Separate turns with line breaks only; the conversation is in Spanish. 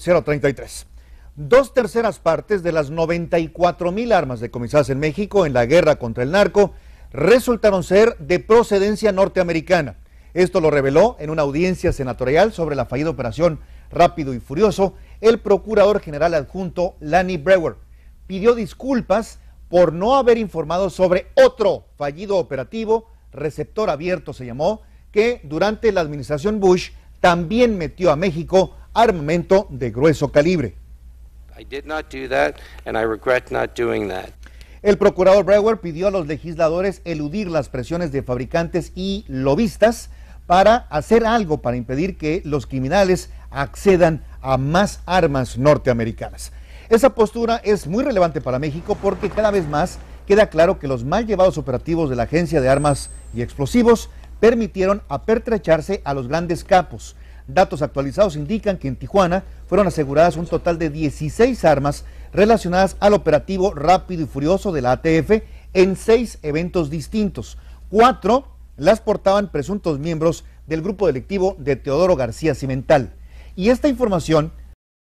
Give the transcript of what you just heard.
033. Dos terceras partes de las 94 mil armas decomisadas en México en la guerra contra el narco resultaron ser de procedencia norteamericana. Esto lo reveló en una audiencia senatorial sobre la fallida operación Rápido y Furioso el procurador general adjunto Lanny Brewer. Pidió disculpas por no haber informado sobre otro fallido operativo, receptor abierto se llamó, que durante la administración Bush también metió a México armamento de grueso calibre. El procurador Brewer pidió a los legisladores eludir las presiones de fabricantes y lobistas para hacer algo para impedir que los criminales accedan a más armas norteamericanas. Esa postura es muy relevante para México porque cada vez más queda claro que los mal llevados operativos de la Agencia de Armas y Explosivos permitieron apertrecharse a los grandes capos, Datos actualizados indican que en Tijuana fueron aseguradas un total de 16 armas relacionadas al operativo rápido y furioso de la ATF en seis eventos distintos. Cuatro las portaban presuntos miembros del grupo delictivo de Teodoro García Cimental. Y esta información